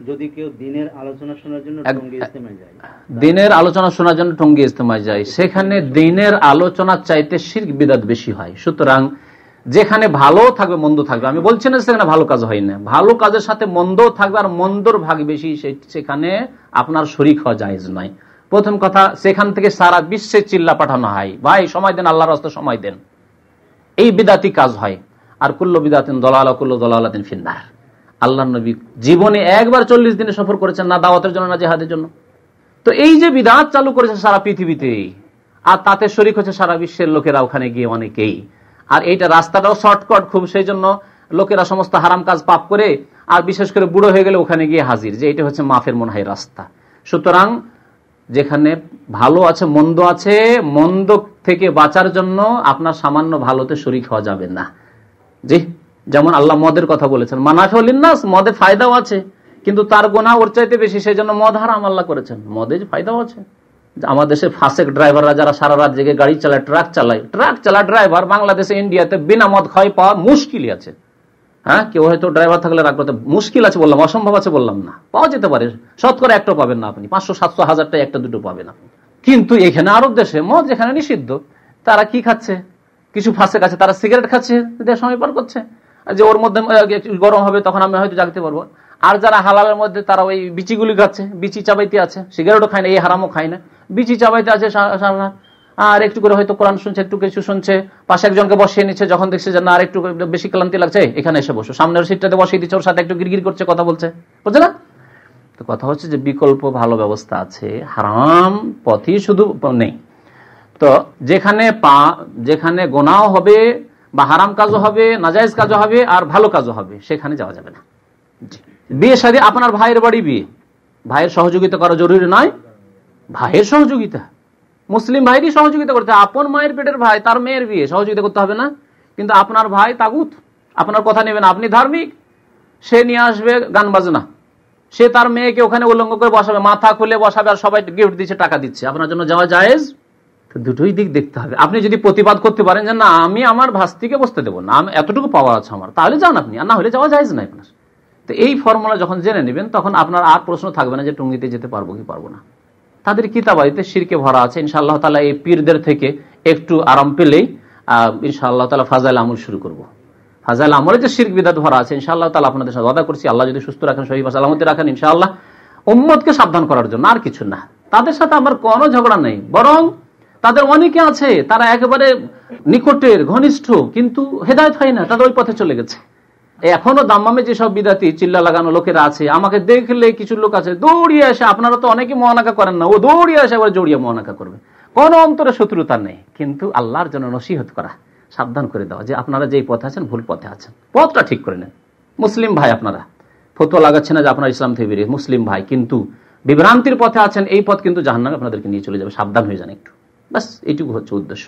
যদি কেউ দিনের আলোচনা শোনার জন্য টঙ্গী ইজতেমায় যায় দিনের আলোচনা শোনার জন্য টঙ্গি ইস্তেমায় যায়। সেখানে দিনের আলোচনার চাইতে শির্ক বিদাত বেশি হয়। সুতরাং যেখানে ভালো থাকবে মন্দ থাকবে। আমি বলছি না সেখানে ভালো কাজ হয় না। ভালো কাজের সাথে মন্দ থাকবে আর মন্দর ভাগ বেশি সেখানে আপনার শরিক হওয়া জায়েজ নয়। প্রথম কথা সেখান থেকে সারা বিশ্বে চিল্লা পাঠানো হয়। ভাই সময় দেন আল্লাহর রাস্তা সময় দেন। এই বিদাতি কাজ হয়। আর কুল্ল বিদাতিন দলালা কুল্ল দলালাতিন ফিন্নার। আল্লাহ নবী জীবনে একবার চল্লিশ দিনে সফর করেছেন না দাওয়াতের জন্য, না জেহাদের জন্য। তো এই যে বিদাত চালু করেছে সারা পৃথিবীতে, আর তাতে শরিক হচ্ছে সারা বিশ্বের লোকেরা ওখানে গিয়ে অনেকেই। আর এইটা রাস্তাটাও শর্টকাট খুব, সেই জন্য লোকেরা সমস্ত হারাম কাজ পাপ করে, আর বিশেষ করে বুড়ো হয়ে গেলে ওখানে গিয়ে হাজির, যে এটা হচ্ছে মাফের মনে হয় রাস্তা। সুতরাং যেখানে ভালো আছে, মন্দ আছে, মন্দ থেকে বাঁচার জন্য আপনার সামান্য ভালোতে শরিক হওয়া যাবে না। জি? যেমন আল্লাহ মদের কথা বলেছেন মানাফিনাস মদে ফায়দাও আছে, কিন্তু তার গোনা ওর চাইতে বেশি সেই জন্য মদ হারাম আল্লাহ করেছেন। মদে যে ফায়দাও আছে। আমাদের আমার দেশে ফাসেক ড্রাইভাররা যারা সারা রাত জেগে গাড়ি চালায়, ট্রাক চালায়, ট্রাক চালা ড্রাইভার বাংলাদেশে, ইন্ডিয়াতে বিনা মদ খাওয়াই পাওয়া মুশকিলই আছে। হ্যাঁ কেউ হয়তো ড্রাইভার থাকলে রাগ করতে, মুশকিল আছে বললাম, অসম্ভব আছে বললাম না। পাওয়া যেতে পারে, শতকরা একটা পাবেন না আপনি, পাঁচশো, সাতশো হাজারটা একটা, দুটো পাবেন আপনি। কিন্তু এখানে আরব দেশে মদ যেখানে নিষিদ্ধ, তারা কি খাচ্ছে? কিছু ফাঁসে কাছে তারা সিগারেট খাচ্ছে সময় পার করছে। যে ওর মধ্যে গরম হবে, তখন আমি হয়তো জাগতে পারব। আর যারা হালালের মধ্যে, তারা ওই বিচিগুলি খাচ্ছে, বিচি চাবাইতে আছে, সিগারেটও খায় না, এই হারামও খায় না। বিচি চাবাইতে আছে। আর একটু করে হয়তো কোরআন শুনছে, একটু কিছু শুনছে, পাশে একজনকে বসিয়ে নিচ্ছে, যখন দেখছে যে না, আর একটু বেশি ক্লান্তি লাগছে এখানে এসে বসো। সামনের সিটটাতে বসিয়ে দিচ্ছে, ওর সাথে একটু গিরগির করছে, কথা বলছে। বুঝছে না তো কথা হচ্ছে যে বিকল্প ভালো ব্যবস্থা আছে, হারাম পথই শুধু নেই। তো যেখানে পা, যেখানে গোনাও হবে বা হারাম কাজও হবে নাজাইজ কাজও হবে আর ভালো কাজও হবে সেখানে যাওয়া যাবে না। বিয়ে সাথে আপনার ভাইয়ের বাড়ি বিয়ে। ভাইয়ের সহযোগিতা করা জরুরি নয়। ভাইয়ের সহযোগিতা। মুসলিম ভাইয়েরই সহযোগিতা করতে আপন মায়ের পেটের ভাই তার মেয়ের বিয়ে সহযোগিতা করতে হবে না। কিন্তু আপনার ভাই তাগুত। আপনার কথা নেবেন আপনি ধার্মিক। সে নিয়ে আসবে গান বাজনা। সে তার মেয়েকে ওখানে উল্লঙ্ঘ করে বসাবে মাথা খুলে বসাবে আর সবাই গিফট দিচ্ছে টাকা দিচ্ছে। আপনার জন্য যাওয়া জায়েজ। তো দুটোই দিক দেখতে হবে। আপনি যদি প্রতিবাদ করতে পারেন যে, না, আমি আমার ভাস্তিকে বসতে দেবো না, আমি এতটুকু পাওয়া আছে আমার তাহলে যান আপনি, আর না হলে যাওয়া যায় না আপনার। তো এই ফর্মুলা যখন জেনে নেবেন, তখন আপনার আর প্রশ্ন থাকবে না যে, টুঙ্গিতে যেতে পারব কি পারব না? তাদের কিতাবাড়িতে শিরকে ভরা আছে। ইনশাআল্লাহ তালা এই পীরদের থেকে একটু আরাম পেলেই ইনশাআল্লাহ তালা ফাজাইল আমল শুরু করব। ফাজাইল আমলে যে শির্ক বিদাত ভরা আছে, ইনশাআল্লাহ তালা আপনাদের সাথে ওয়াদা করছি। আল্লাহ যদি সুস্থ রাখেন, শহীদ সালামতি রাখেন, ইনশাআল্লাহ উম্মতকে সাবধান করার জন্য আর কিছু না। তাদের সাথে আমার কোনো ঝগড়া নেই, বরং তাদের অনেকে আছে, তারা একেবারে নিকটের, ঘনিষ্ঠ, কিন্তু হেদায়ত হয় না, তাদের ওই পথে চলে গেছে। এখনও দাম্মামে যেসব বিদাতি চিল্লা লাগানো লোকেরা আছে, আমাকে দেখলে কিছু লোক আছে, দৌড়িয়ে আসে, আপনারা তো অনেকে মহানাকা করেন না, ও দৌড়িয়ে আসে, আবার জড়িয়ে মহানাকা করবে। কোন অন্তরে শত্রুতা নেই, কিন্তু আল্লাহর জন্য নসিহত করা, সাবধান করে দেওয়া, যে আপনারা যেই পথে আছেন, ভুল পথে আছেন। পথটা ঠিক করে নেন। মুসলিম ভাই আপনারা, ফতোয়া লাগাচ্ছে না যে আপনার ইসলাম থেকে বেরিয়ে, মুসলিম ভাই, কিন্তু বিভ্রান্তির পথে আছেন, এই পথ কিন্তু জাহান্নামে আপনাদেরকে নিয়ে চলে যাবে, সাবধান হয়ে যান একটু। ব্যাস এইটুকু হচ্ছে উদ্দেশ্য।